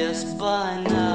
Guess by now